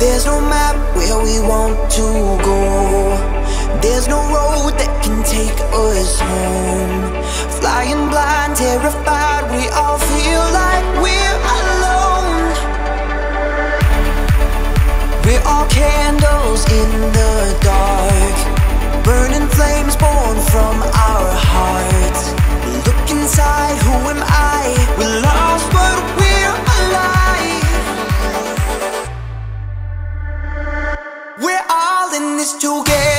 There's no map where we want to go. There's no road that can take us home. Flying blind, terrified, we all feel like we're alone. We're all candles in the in this together.